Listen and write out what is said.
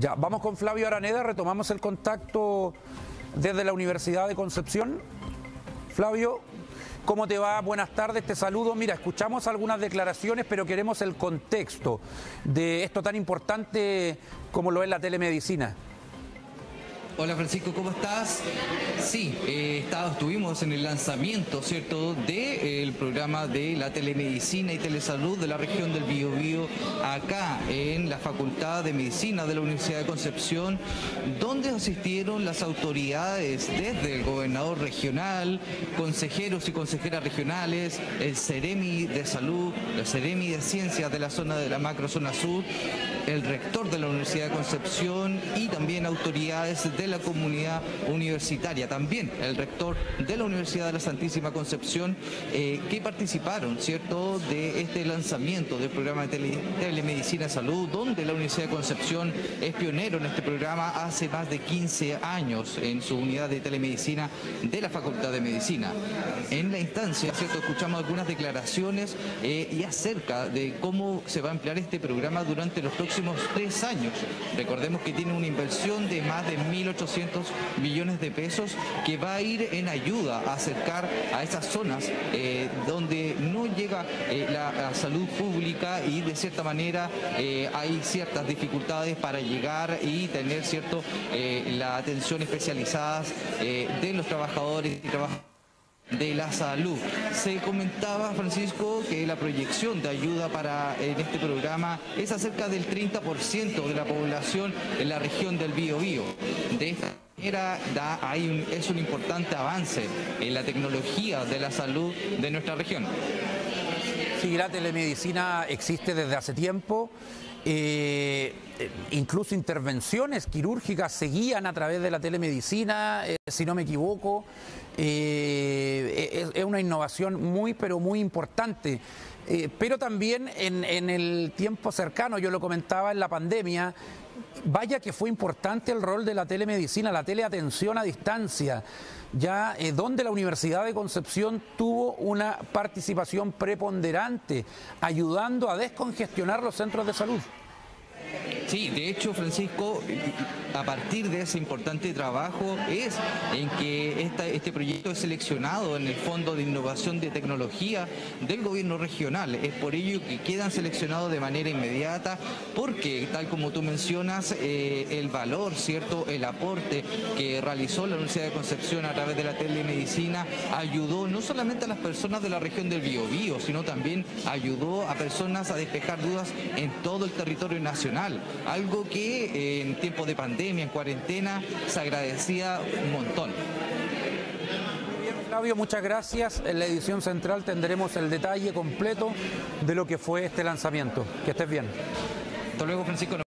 Ya, vamos con Flavio Araneda, retomamos el contacto desde la Universidad de Concepción. Flavio, ¿cómo te va? Buenas tardes, te saludo. Mira, escuchamos algunas declaraciones, pero queremos el contexto de esto tan importante como lo es la telemedicina. Hola Francisco, ¿cómo estás? Sí, eh, estuvimos en el lanzamiento, ¿cierto?, del programa de la telemedicina y telesalud de la región del Biobío, acá en la Facultad de Medicina de la Universidad de Concepción, donde asistieron las autoridades desde el gobernador regional, consejeros y consejeras regionales, el Ceremi de Salud, el Ceremi de Ciencias de la zona de la macrozona sur, el rector de la Universidad de Concepción y también autoridades de la comunidad universitaria, también el rector de la Universidad de la Santísima Concepción, eh, que participaron, ¿cierto?, de este lanzamiento del programa de telemedicina salud, donde la Universidad de Concepción es pionero en este programa hace más de 15 años en su unidad de telemedicina de la Facultad de Medicina. En la instancia, ¿cierto?, escuchamos algunas declaraciones eh, y acerca de cómo se va a emplear este programa durante los próximos tres años. Recordemos que tiene una inversión de más de 1.800 800 millones de pesos que va a ir en ayuda a acercar a esas zonas eh, donde no llega eh, la, salud pública y de cierta manera eh, hay ciertas dificultades para llegar y tener cierto la atención especializada de los trabajadores y trabajadores de la salud. Se comentaba, Francisco, que la proyección de ayuda para en este programa es acerca del 30% de la población en la región del Biobío. De esta manera hay es un importante avance en la tecnología de la salud de nuestra región. Sí, la telemedicina existe desde hace tiempo. Eh, incluso intervenciones quirúrgicas seguían a través de la telemedicina, eh, si no me equivoco. Eh, es, una innovación muy, pero muy importante. pero también en, en el tiempo cercano, yo lo comentaba en la pandemia, vaya que fue importante el rol de la telemedicina, la teleatención a distancia, ya donde la Universidad de Concepción tuvo una participación preponderante, ayudando a descongestionar los centros de salud. Sí, de hecho, Francisco, a partir de ese importante trabajo es en que este proyecto es seleccionado en el Fondo de Innovación de Tecnología del Gobierno Regional. Es por ello que quedan seleccionados de manera inmediata porque, tal como tú mencionas, eh, el valor, ¿cierto? El aporte que realizó la Universidad de Concepción a través de la telemedicina ayudó no solamente a las personas de la región del Biobío, sino también ayudó a personas a despejar dudas en todo el territorio nacional algo que eh, en tiempos de pandemia, en cuarentena, se agradecía un montón. Flavio, muchas gracias. En la edición central tendremos el detalle completo de lo que fue este lanzamiento. Que estés bien. Hasta luego, Francisco.